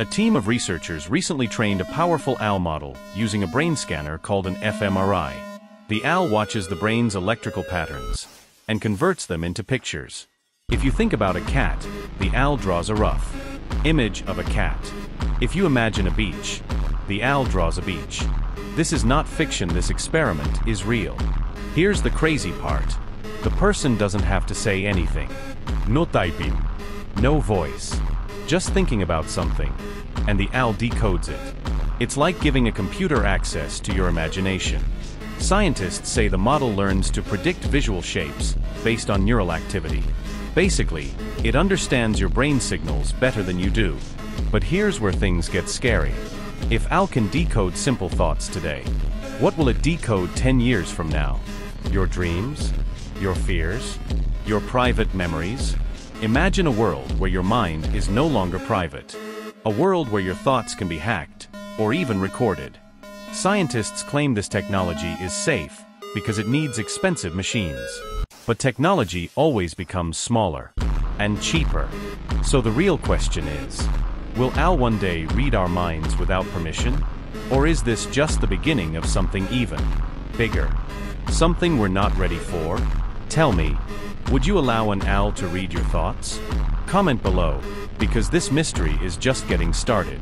A team of researchers recently trained a powerful OWL model using a brain scanner called an fMRI. The OWL watches the brain's electrical patterns and converts them into pictures. If you think about a cat, the OWL draws a rough image of a cat. If you imagine a beach, the OWL draws a beach. This is not fiction, this experiment is real. Here's the crazy part. The person doesn't have to say anything. No typing. No voice. Just thinking about something. And the OWL decodes it. It's like giving a computer access to your imagination. Scientists say the model learns to predict visual shapes based on neural activity. Basically, it understands your brain signals better than you do. But here's where things get scary. If OWL can decode simple thoughts today, what will it decode 10 years from now? Your dreams? Your fears? Your private memories? Imagine a world where your mind is no longer private. A world where your thoughts can be hacked, or even recorded. Scientists claim this technology is safe because it needs expensive machines. But technology always becomes smaller and cheaper. So the real question is, will OWL one day read our minds without permission? Or is this just the beginning of something even bigger? Something we're not ready for? Tell me, would you allow an OWL to read your thoughts? Comment below, because this mystery is just getting started.